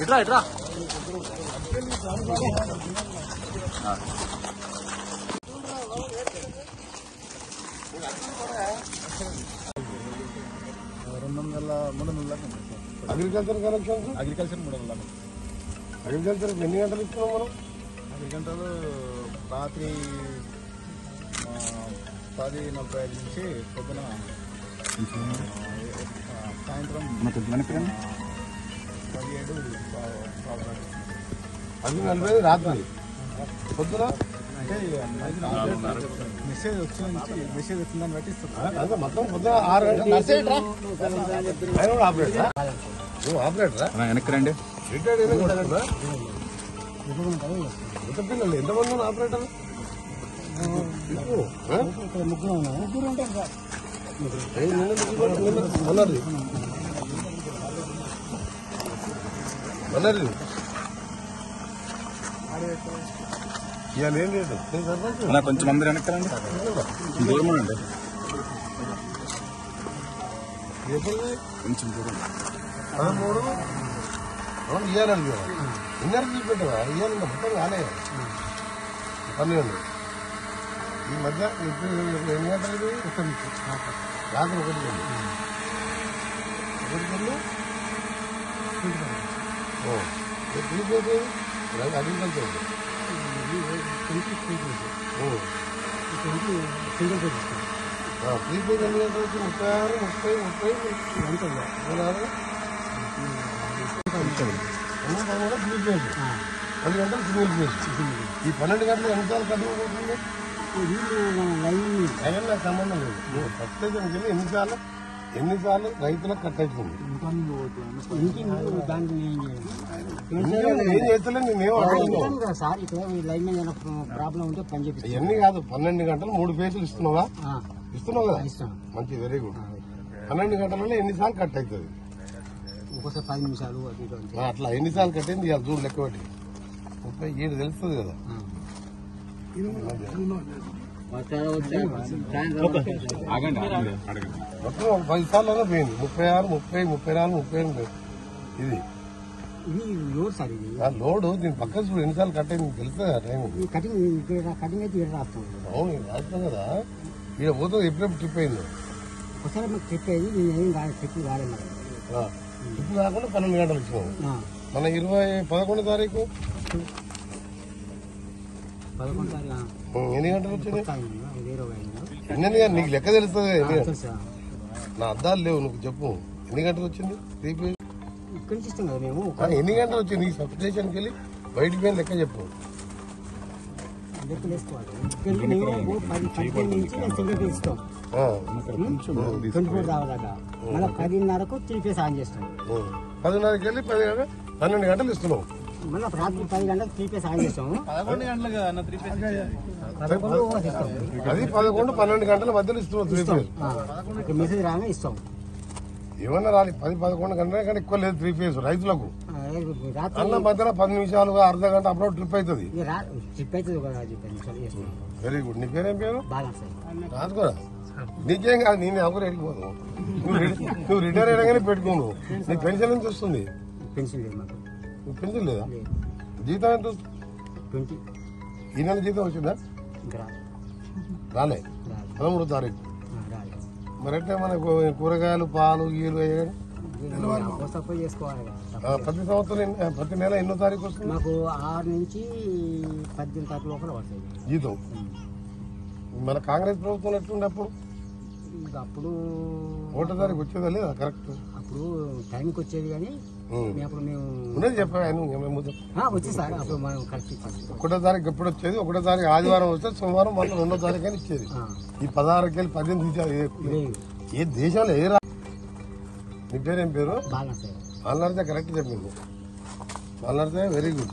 ఇట్రా ఇట్రా. రెండు వందల మూడు వందల అగ్రికల్చర్ కనెక్షన్ అగ్రికల్చర్ మూడు వందల అగ్రికల్చర్ ఎన్ని గంటలు ఇస్తున్నాం మనం? అగ్రికల్చర్ రాత్రి పది నలభై ఐదు నుంచి పొద్దున సాయంత్రం పదిహేడు పావు- పావు దాకా. అది నలభై ఐదు రాత్రి పొద్దున? అంటే మెసేజ్ వచ్చి మెసేజ్ వచ్చిందని బట్టి ఇస్తున్నారు అదే మొత్తం పొద్దున ఆరు గంటలు ఆయన కూడా ఆపరేటరా నువ్వు ఆపరేటరా వెనక్కి రండి. రిటైర్డ్ అయినా కొడుకునా? ఎంత పిల్లలు? ఎంతమంది ఉన్నారు ఆపరేటర్ మనది మనది ఇవాళ ఏం లేదు. కొంచెం అందరు వెనక్కి రండి. దూరం ఎప్పుడు కొంచెం దూరం. ఇయ్యాలని కదా ఇన్నర్ చూపెట్టవా? ఇయ్యాలంటే మొత్తం కాలే పన్నెండు. ఈ మధ్య ఎన్ని గంటలు ఇది? రాత్రి ఒకటి అగ్రికల్చర్ ప్రీపెయిడ్ ఎన్ని గంటలు వచ్చి ముప్పై ఆరు ముప్పై ముప్పై పది గంటలు సింగిల్ ఈ పన్నెండు గంటలు ఎన్నిసార్లు కట్టుకోబోతుంది అయినా నాకు సంబంధం లేదు. వెళ్ళి ఎన్నిసార్లు ఎన్నిసార్లు రైతులకు కట్ అవుతుంది ఏం చేస్తలేదు నేనేం అడగలేదు సార్. ఇక్కడ ఈ లైన్ మీద ఏమైనా ప్రాబ్లం ఉంటే పని ఇవన్నీ కాదు పన్నెండు గంటలు మూడు పేజీలు ఇస్తున్నావా ఇస్తున్నావు కదా? మంచి వెరీ గుడ్ పన్నెండు గంటలలో ఎన్నిసార్లు కట్ అవుతుంది ఒక్కోసారి పది నిమిషాలు అట్లా ఎన్నిసార్లు కట్ అయింది ఇవాళ చూడు లెక్క పెట్టి ముప్పై ఏడు తెలుస్తుంది కదా? మొత్తం పది సార్లు పోయింది ముప్పై ఆరు ముప్పై ముప్పై నాలుగు ముప్పై ఎనిమిది ఇది లోడ్ సార్ లోడ్ దీని పక్కన చూడు ఎన్నిసార్లు కట్ అయింది తెలుస్తుంది టైం కటింగ్ కటింగ్ అయితే ఇక్కడ రాస్తాం అవును రాస్తాం కదా ఇక్కడ పోతుంది ఎప్పుడెప్పుడు ట్రిప్ అయింది ఒకసారి మాకు ట్రిప్ అయ్యి నేను ఏం కాదు ట్రిప్ కాలేదు ట్రిప్ కాకుండా పన్నెండు గంటలు ఇచ్చినాము మన ఇరవై పదకొండు తారీఖు పదకొండు తారీఖు ఆ, ఉం, ఎన్ని గంటలు వచ్చింది? ఎన్ని నీకు లెక్క తెలుస్తుంది ఎన్ని గంటలు? నా అద్దాలు లేవు నువ్వు చెప్పు. ఎన్ని గంటలు వచ్చింది? ఎన్ని గంటలు వచ్చింది? నీ సబ్ స్టేషన్కి వెళ్ళి బయటికి పోయిన లెక్క చెప్పు. పదిన్నరకు త్రీ ఫేస్ ఆన్ చేస్తాం. పదిన్నరకి వెళ్ళి పది గంటలు పన్నెండు గంటలు ఇస్తున్నావు మళ్ళీ రాత్రి పది గంటలకు త్రీ ఫేస్ ఆన్ చేస్తాం పదకొండు గంటలుగా అన్న త్రీ ఫేజ్ పదకొండు ఇస్తాం. అది పదకొండు పన్నెండు గంటల మధ్యలో త్రీ ఇక్కడ మెసేజ్ రాగానే ఇస్తాం. ఏమన్నా రాలి పది పదకొండు గంటల కంటే ఎక్కువ లేదు త్రీ ఫేజ్ రైతులకు. ఆ, రాత్రి అన్న మధ్యలో పది నిమిషాలు అర్ధ గంట అప్పుడు ట్రిప్ అవుతుంది ట్రిప్ వెరీ గుడ్ నీ పేరేం పేరు? రాసుకోరా నీకేం కాదు నేను ఎవరు ఎడిగిపోను నువ్వు రిటైర్ అయ్యాగానే పెట్టుకోను. నీ పెన్షన్ ఎంత వస్తుంది? పెన్షన్ లేదు పెన్షన్ లేదా. జీతం ఎంత? ట్వంటీ. ఈ నెల జీతం వచ్చిందా? రాలే. పదమూడు తారీఖు. మరి ఎట్లా మనకు కూరగాయలు పాలు గీలు అయ్యాయి ప్రతి సంవత్సరం ప్రతి నెల ఎన్నో తారీఖు వస్తుంది? మాకు ఆరు నుంచి పద్దెనిమిది తారీఖు లోపల జీతం. మన కాంగ్రెస్ ప్రభుత్వం ఎట్లుండే అప్పుడు? ఇక అప్పుడు ఒకటో తారీఖు వచ్చేదా లేదా? కరెక్ట్ అప్పుడు టైంకి వచ్చేది కానీ. మేము అప్పుడు మేము ఉన్నది చెప్పా మేము ముందు. ఆ, వచ్చి సార్. అప్పుడు మనం కరెక్ట్ ఒకటో తారీఖు ఎప్పుడు వచ్చేది? ఒకటో తారీఖు ఆదివారం వస్తే సోమవారం మళ్ళీ రెండో తారీఖు అని ఇచ్చేది. ఆ, ఈ పదహారుకి వెళ్ళి పద్దెనిమిది ఇచ్చారు. ఏ- దేశంలో ఏ రా నీ పేరు ఏం పేరు? బాగా సార్. కరెక్ట్ చెప్పింది. వాళ్ళడితే very good.